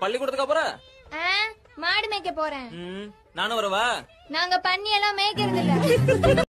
பள்ளிக்கூடத்துக்கு அப்புறம் மாடு மேய்க்க போறேன். நானும் வரவா? நாங்க பண்ணி எல்லாம் மேய்க்கிறது இல்ல